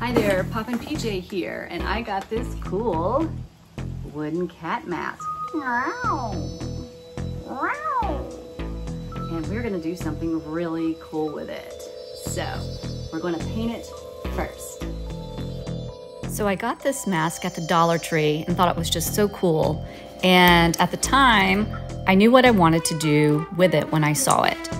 Hi there, Poppin' PJ here, and I got this cool wooden cat mask. Wow. Wow. And we're gonna do something really cool with it. So, we're gonna paint it first. So I got this mask at the Dollar Tree and thought it was just so cool. And at the time, I knew what I wanted to do with it when I saw it.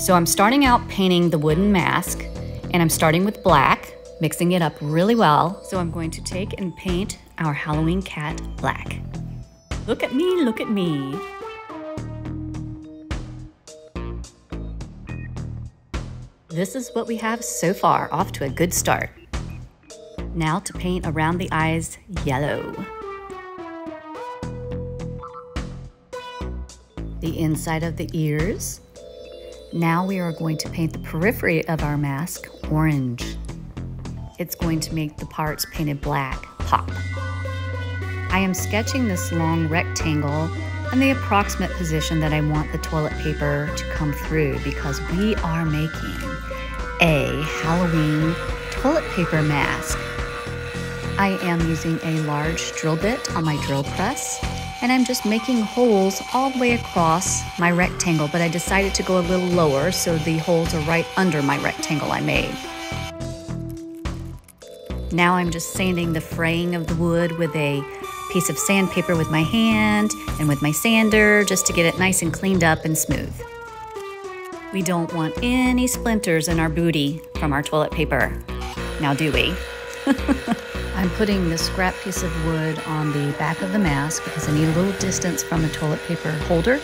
So I'm starting out painting the wooden mask, and I'm starting with black, mixing it up really well. So I'm going to take and paint our Halloween cat black. Look at me, look at me. This is what we have so far, off to a good start. Now to paint around the eyes yellow. The inside of the ears. Now we are going to paint the periphery of our mask orange. It's going to make the parts painted black pop. I am sketching this long rectangle and the approximate position that I want the toilet paper to come through because we are making a Halloween toilet paper mask. I am using a large drill bit on my drill press and I'm just making holes all the way across my rectangle, but I decided to go a little lower so the holes are right under my rectangle I made. Now I'm just sanding the fraying of the wood with a piece of sandpaper with my hand and with my sander just to get it nice and cleaned up and smooth. We don't want any splinters in our booty from our toilet paper. Now do we? I'm putting the scrap piece of wood on the back of the mask because I need a little distance from the toilet paper holder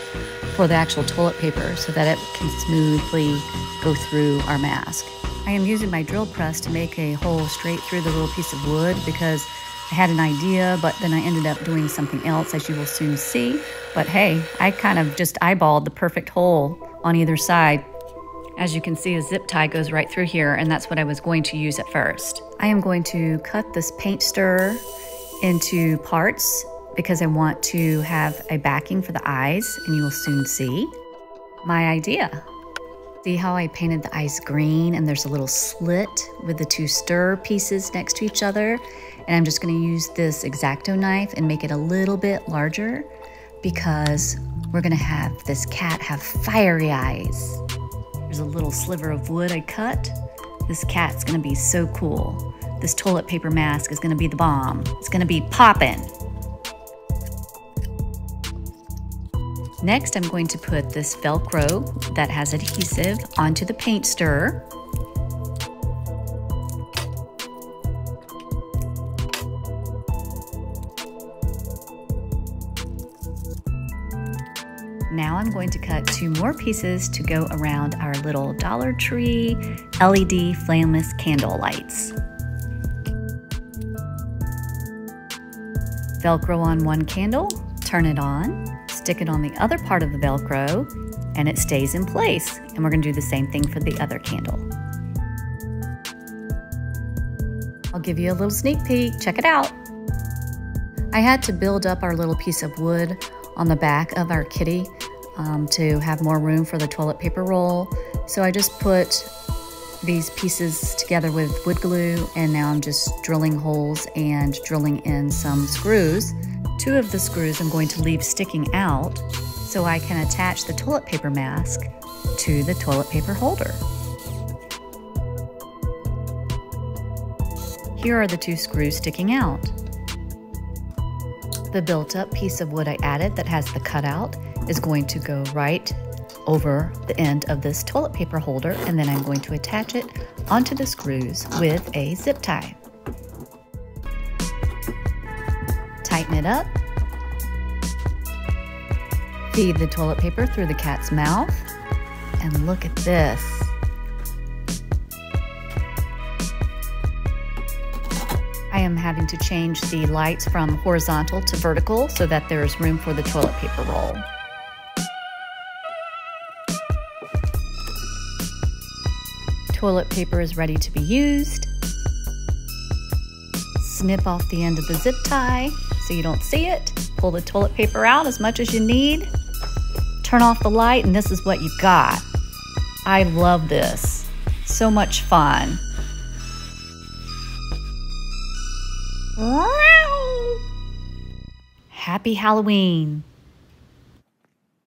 for the actual toilet paper so that it can smoothly go through our mask. I am using my drill press to make a hole straight through the little piece of wood because I had an idea, but then I ended up doing something else, as you will soon see. But hey, I kind of just eyeballed the perfect hole on either side. As you can see, a zip tie goes right through here, and that's what I was going to use at first. I am going to cut this paint stirrer into parts because I want to have a backing for the eyes, and you will soon see my idea. See how I painted the eyes green and there's a little slit with the two stir pieces next to each other? And I'm just gonna use this X-Acto knife and make it a little bit larger because we're gonna have this cat have fiery eyes. There's a little sliver of wood I cut. This cat's gonna be so cool. This toilet paper mask is gonna be the bomb. It's gonna be poppin'. Next, I'm going to put this Velcro that has adhesive onto the paint stirrer. Now I'm going to cut two more pieces to go around our little Dollar Tree LED flameless candle lights. Velcro on one candle, turn it on, stick it on the other part of the Velcro, and it stays in place. And we're gonna do the same thing for the other candle. I'll give you a little sneak peek, check it out. I had to build up our little piece of wood on the back of our kitty um, to have more room for the toilet paper roll. So I just put these pieces together with wood glue and now I'm just drilling holes and drilling in some screws. Two of the screws I'm going to leave sticking out so I can attach the toilet paper mask to the toilet paper holder. Here are the two screws sticking out. The built up piece of wood I added that has the cutout is going to go right over the end of this toilet paper holder and then I'm going to attach it onto the screws with a zip tie. It up. Feed the toilet paper through the cat's mouth. And look at this. I am having to change the lights from horizontal to vertical so that there is room for the toilet paper roll. Toilet paper is ready to be used. Snip off the end of the zip tie so you don't see it. Pull the toilet paper out as much as you need. Turn off the light and this is what you got. I love this. So much fun. Happy Halloween!